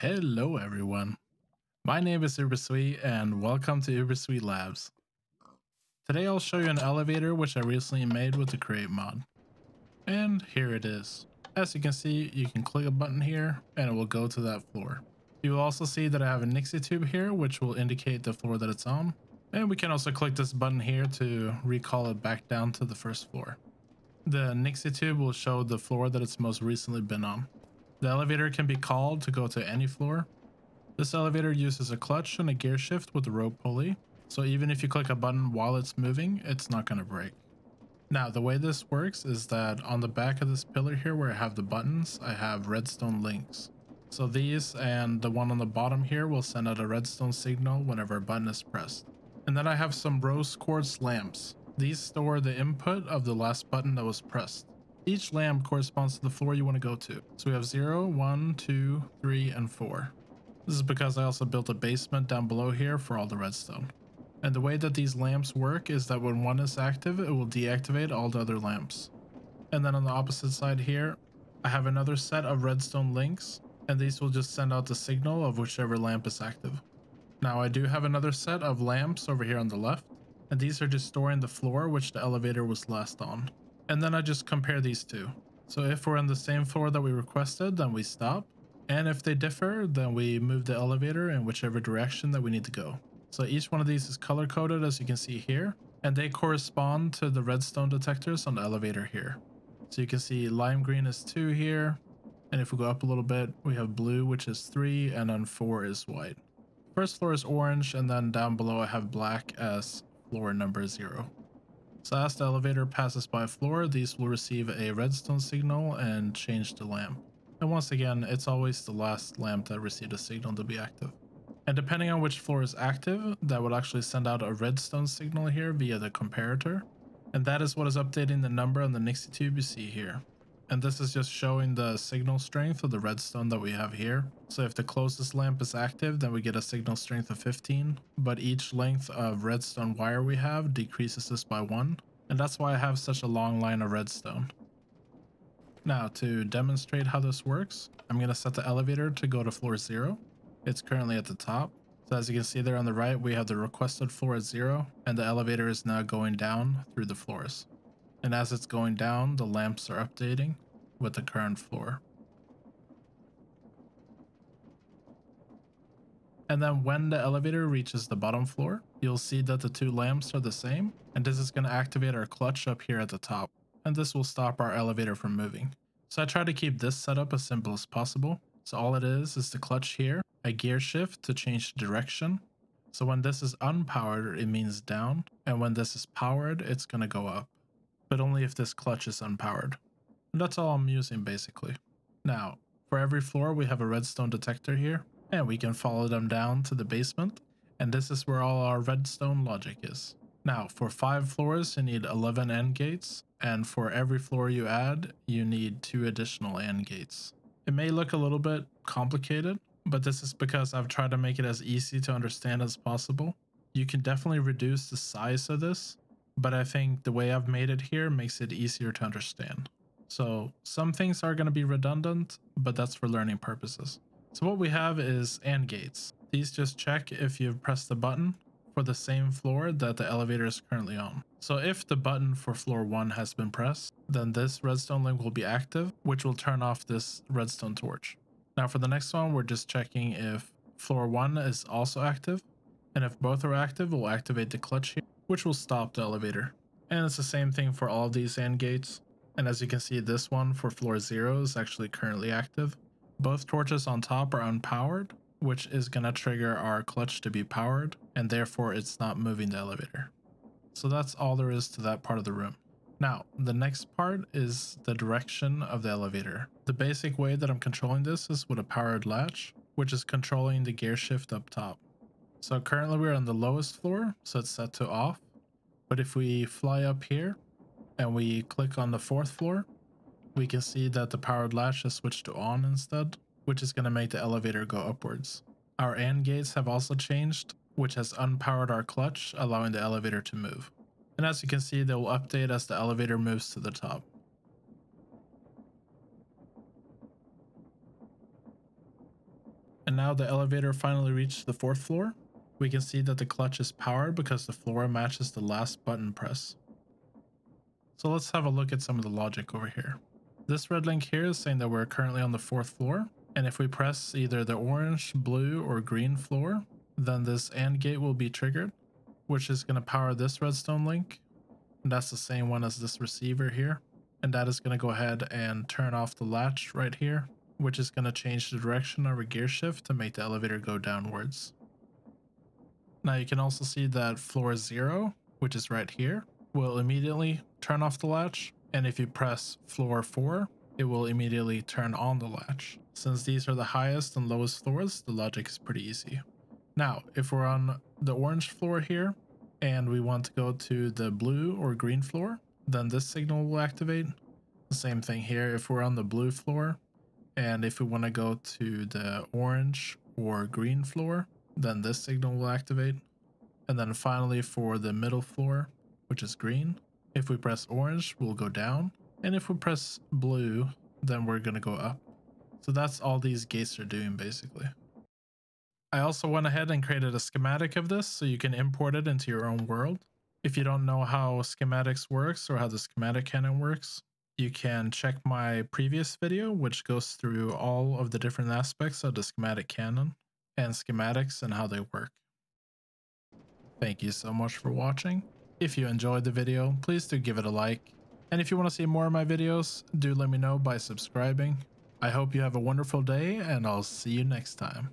Hello everyone. My name is Uberswe and welcome to Uberswe Labs. Today I'll show you an elevator which I recently made with the create mod. And here it is. As you can see, you can click a button here and it will go to that floor. You will also see that I have a Nixie tube here which will indicate the floor that it's on. And we can also click this button here to recall it back down to the first floor. The Nixie tube will show the floor that it's most recently been on. The elevator can be called to go to any floor. This elevator uses a clutch and a gear shift with a rope pulley, so even if you click a button while it's moving, it's not going to break. Now, the way this works is that on the back of this pillar here where I have the buttons, I have redstone links. So these and the one on the bottom here will send out a redstone signal whenever a button is pressed. And then I have some rose quartz lamps. These store the input of the last button that was pressed. Each lamp corresponds to the floor you want to go to. So we have 0, 1, 2, 3, and 4. This is because I also built a basement down below here for all the redstone. And the way that these lamps work is that when one is active, it will deactivate all the other lamps. And then on the opposite side here, I have another set of redstone links, and these will just send out the signal of whichever lamp is active. Now I do have another set of lamps over here on the left, and these are just storing the floor which the elevator was last on. And then I just compare these two. So if we're on the same floor that we requested, then we stop. And if they differ, then we move the elevator in whichever direction that we need to go. So each one of these is color coded as you can see here, and they correspond to the redstone detectors on the elevator here. So you can see lime green is 2 here, and if we go up a little bit, we have blue, which is 3, and then 4 is white. First floor is orange, and then down below I have black as floor number 0. So as the elevator passes by a floor, these will receive a redstone signal and change the lamp. And once again, it's always the last lamp that received a signal to be active. And depending on which floor is active, that will actually send out a redstone signal here via the comparator. And that is what is updating the number on the Nixie tube you see here. And this is just showing the signal strength of the redstone that we have here. So if the closest lamp is active, then we get a signal strength of 15. But each length of redstone wire we have decreases this by one. And that's why I have such a long line of redstone. Now to demonstrate how this works, I'm going to set the elevator to go to floor zero. It's currently at the top. So as you can see there on the right, we have the requested floor at zero and the elevator is now going down through the floors. And as it's going down, the lamps are updating with the current floor. And then when the elevator reaches the bottom floor, you'll see that the two lamps are the same. And this is going to activate our clutch up here at the top. And this will stop our elevator from moving. So I try to keep this setup as simple as possible. So all it is is the clutch here, a gear shift to change the direction. So when this is unpowered, it means down. And when this is powered, it's going to go up but only if this clutch is unpowered. And that's all I'm using basically. Now, for every floor we have a redstone detector here, and we can follow them down to the basement, and this is where all our redstone logic is. Now, for 5 floors you need 11 AND gates, and for every floor you add, you need 2 additional AND gates. It may look a little bit complicated, but this is because I've tried to make it as easy to understand as possible. You can definitely reduce the size of this but I think the way I've made it here makes it easier to understand. So some things are going to be redundant, but that's for learning purposes. So what we have is AND gates. These just check if you've pressed the button for the same floor that the elevator is currently on. So if the button for floor 1 has been pressed, then this redstone link will be active, which will turn off this redstone torch. Now for the next one, we're just checking if floor 1 is also active. And if both are active, we'll activate the clutch here which will stop the elevator. And it's the same thing for all of these AND gates. And as you can see, this one for floor zero is actually currently active. Both torches on top are unpowered, which is going to trigger our clutch to be powered, and therefore it's not moving the elevator. So that's all there is to that part of the room. Now, the next part is the direction of the elevator. The basic way that I'm controlling this is with a powered latch, which is controlling the gear shift up top. So currently we're on the lowest floor, so it's set to off. But if we fly up here and we click on the fourth floor, we can see that the powered latch is switched to on instead, which is going to make the elevator go upwards. Our AND gates have also changed, which has unpowered our clutch, allowing the elevator to move. And as you can see, they will update as the elevator moves to the top. And now the elevator finally reached the fourth floor. We can see that the clutch is powered because the floor matches the last button press. So let's have a look at some of the logic over here. This red link here is saying that we're currently on the fourth floor, and if we press either the orange, blue, or green floor, then this AND gate will be triggered, which is going to power this redstone link. And that's the same one as this receiver here. And that is going to go ahead and turn off the latch right here, which is going to change the direction of our gear shift to make the elevator go downwards. Now you can also see that floor zero, which is right here, will immediately turn off the latch. And if you press floor four, it will immediately turn on the latch. Since these are the highest and lowest floors, the logic is pretty easy. Now, if we're on the orange floor here and we want to go to the blue or green floor, then this signal will activate. The same thing here if we're on the blue floor and if we want to go to the orange or green floor, then this signal will activate. And then finally for the middle floor, which is green, if we press orange, we'll go down. And if we press blue, then we're going to go up. So that's all these gates are doing basically. I also went ahead and created a schematic of this so you can import it into your own world. If you don't know how schematics works or how the schematicannon works, you can check my previous video, which goes through all of the different aspects of the schematicannon and schematics and how they work. Thank you so much for watching. If you enjoyed the video, please do give it a like. And if you want to see more of my videos, do let me know by subscribing. I hope you have a wonderful day and I'll see you next time.